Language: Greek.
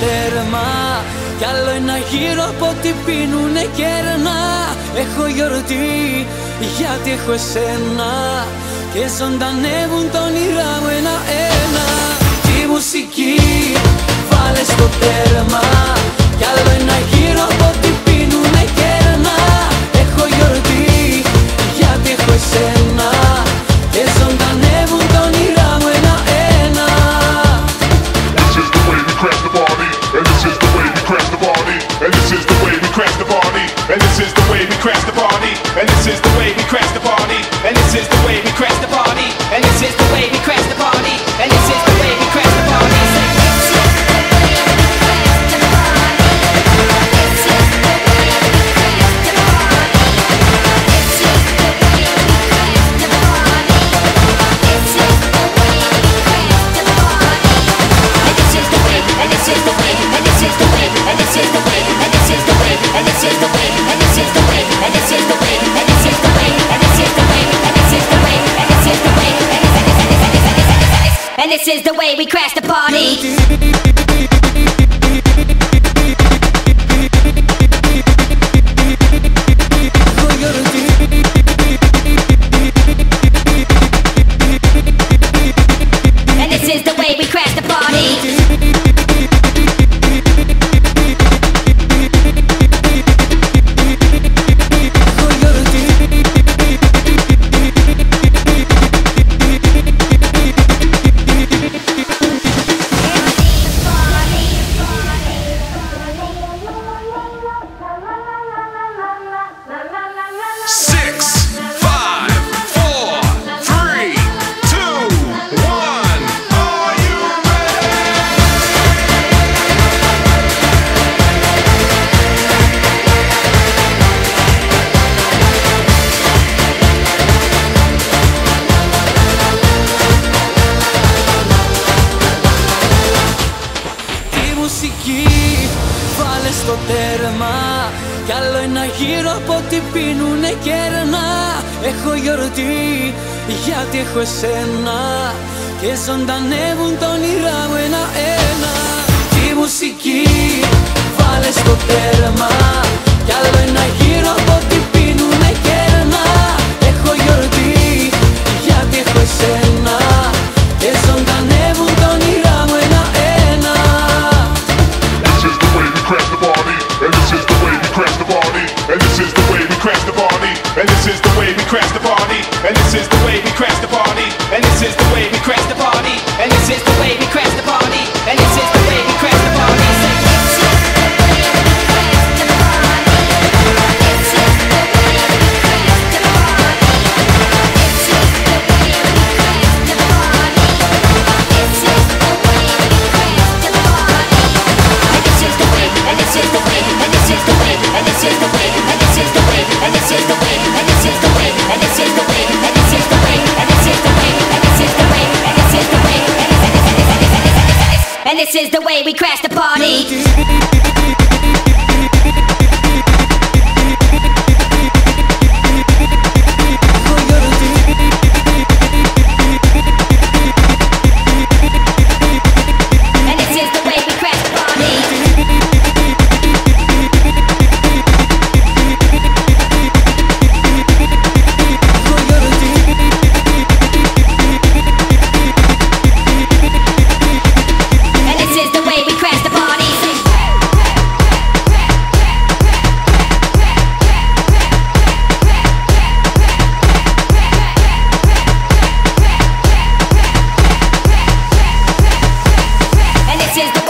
τέρμα. Κι άλλο ένα γύρο από ό,τι πίνουνε κέρνα Έχω γιορτή γιατί έχω εσένα. Και ζωντανεύουν τον this is the way we crash the party. τέρμα Κι άλλο ένα γύρο από ό,τι πίνουνε κέρνα. Έχω γιορτή γιατί έχω εσένα. Και ζωντανεύουν τον όνειρά μου And this is the way we crash the party. And this is the way we crash the party. And this is the This is the way we crash the party. This is the